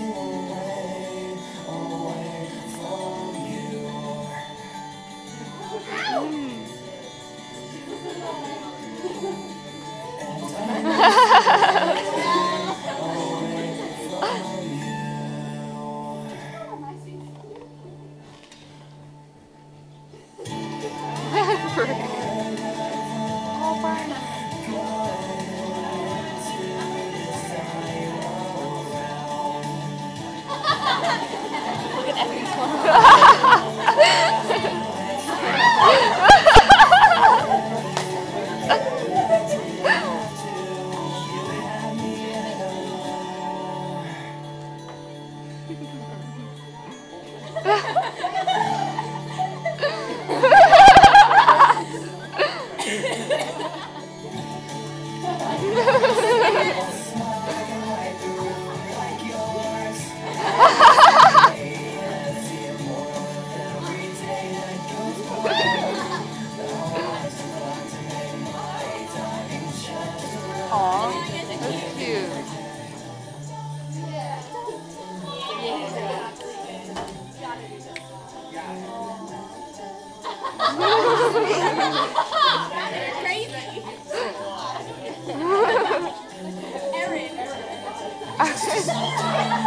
Oh. Crazy. Just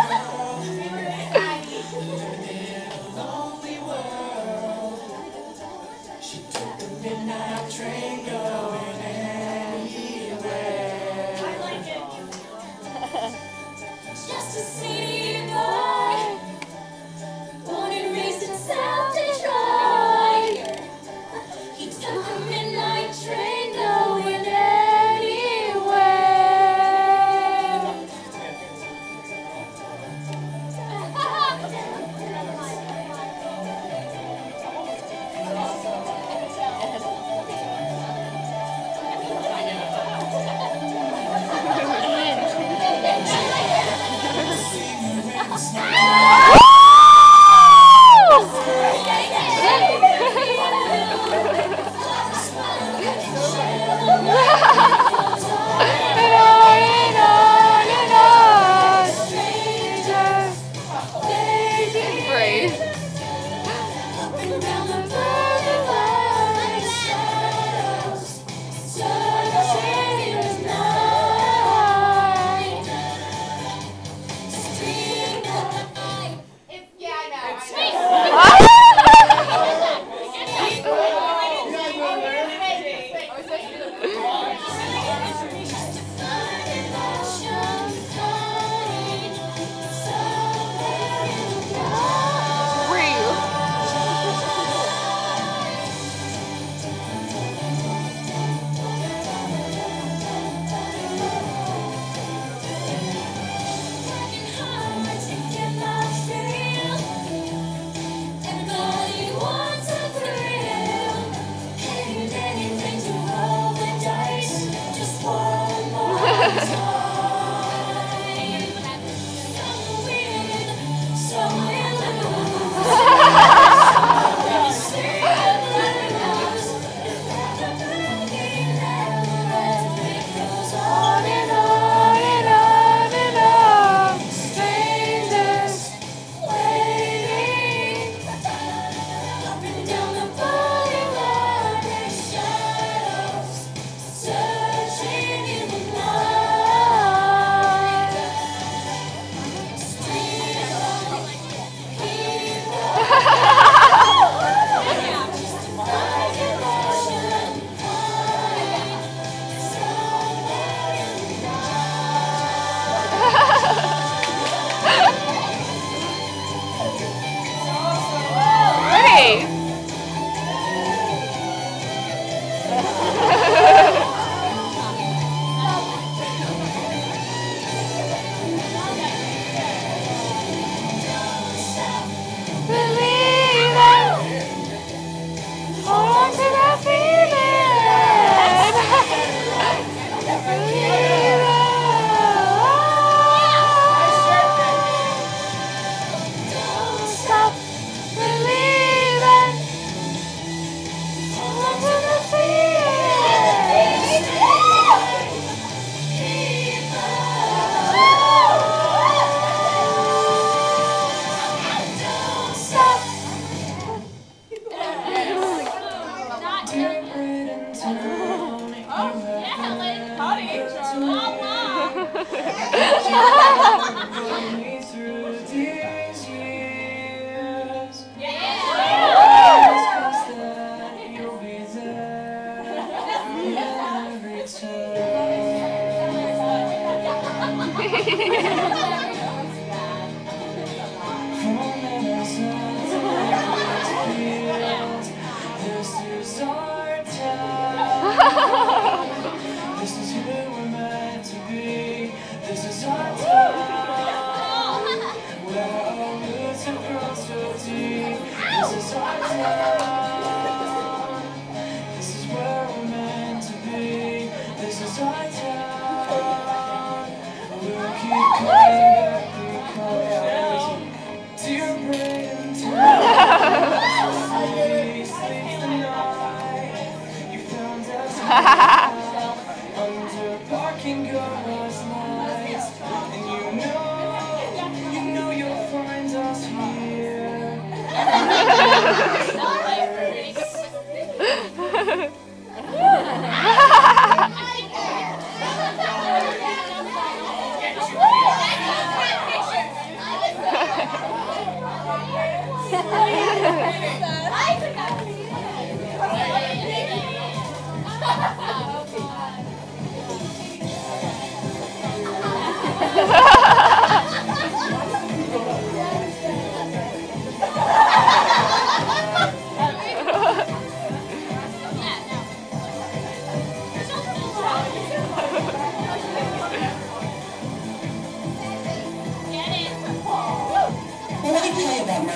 Under parking garage lights, and you know, you know you'll find us here. Well, let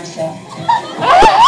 me